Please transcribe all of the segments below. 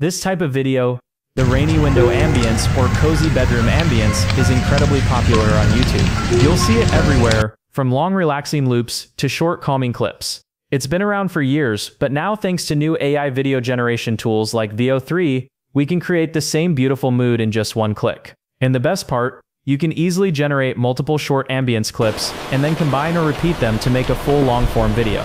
This type of video, the rainy window ambience or cozy bedroom ambience, is incredibly popular on YouTube. You'll see it everywhere, from long relaxing loops to short calming clips. It's been around for years, but now thanks to new AI video generation tools like Veo 3, we can create the same beautiful mood in just one click. And the best part, you can easily generate multiple short ambience clips and then combine or repeat them to make a full long-form video.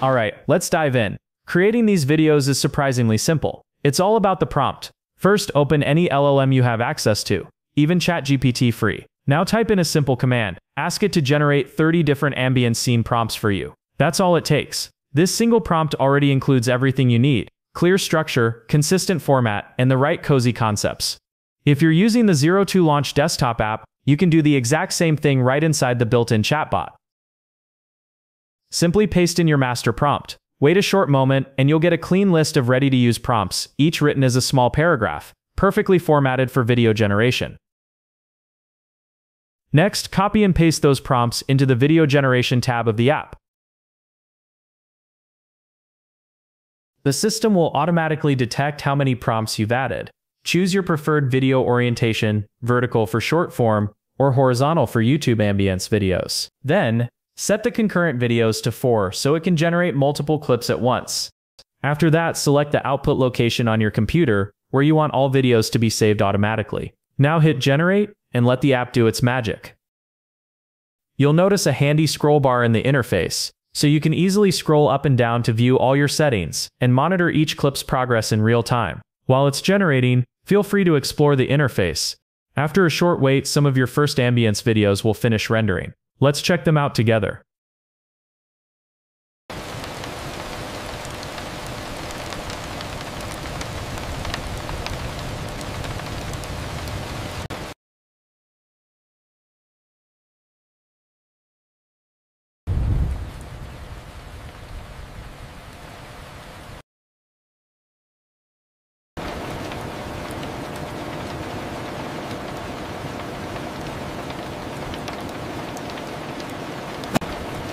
Alright, let's dive in. Creating these videos is surprisingly simple. It's all about the prompt. First, open any LLM you have access to, even ChatGPT free. Now type in a simple command. Ask it to generate 30 different ambient scene prompts for you. That's all it takes. This single prompt already includes everything you need. Clear structure, consistent format, and the right cozy concepts. If you're using the Zero2Launch desktop app, you can do the exact same thing right inside the built-in chatbot. Simply paste in your master prompt. Wait a short moment, and you'll get a clean list of ready-to-use prompts, each written as a small paragraph, perfectly formatted for video generation. Next, copy and paste those prompts into the Video Generation tab of the app. The system will automatically detect how many prompts you've added. Choose your preferred video orientation, vertical for short form, or horizontal for YouTube ambience videos. Then, Set the concurrent videos to 4 so it can generate multiple clips at once. After that, select the output location on your computer where you want all videos to be saved automatically. Now hit Generate and let the app do its magic. You'll notice a handy scroll bar in the interface, so you can easily scroll up and down to view all your settings and monitor each clip's progress in real time. While it's generating, feel free to explore the interface. After a short wait, some of your first ambience videos will finish rendering. Let's check them out together.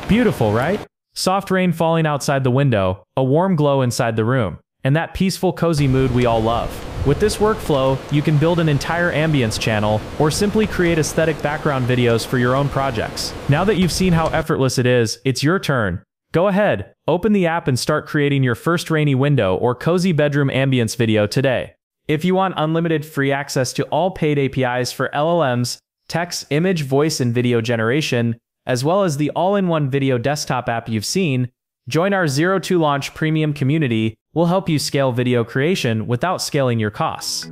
Beautiful, right? Soft rain falling outside the window, a warm glow inside the room, and that peaceful cozy mood we all love. With this workflow, you can build an entire ambience channel, or simply create aesthetic background videos for your own projects. Now that you've seen how effortless it is, it's your turn. Go ahead, open the app and start creating your first rainy window or cozy bedroom ambience video today. If you want unlimited free access to all paid APIs for LLMs, text, image, voice, and video generation, as well as the all-in-one video desktop app you've seen, join our Zero2Launch premium community. We'll help you scale video creation without scaling your costs.